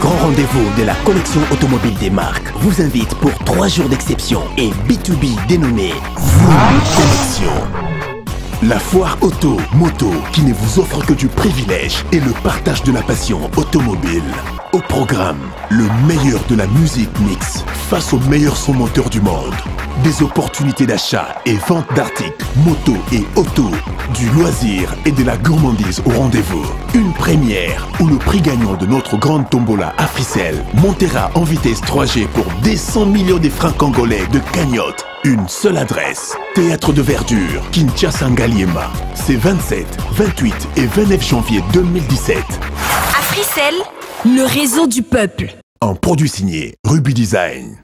Grand rendez-vous de la collection automobile des marques vous invite pour 3 jours d'exception et B2B dénommé Collection. La foire auto, moto, qui ne vous offre que du privilège et le partage de la passion automobile. Au programme, le meilleur de la musique mix face aux meilleurs sons moteurs du monde. Des opportunités d'achat et vente d'articles, moto et auto du loisir et de la gourmandise au rendez-vous. Une première où le prix gagnant de notre grande tombola Africell montera en vitesse 3G pour des 100 millions de francs congolais de cagnotte. Une seule adresse. Théâtre de Verdure, Kinshasa Ngaliema. C'est 27, 28 et 29 janvier 2017. Africell, le réseau du peuple. Un produit signé Ruby Design.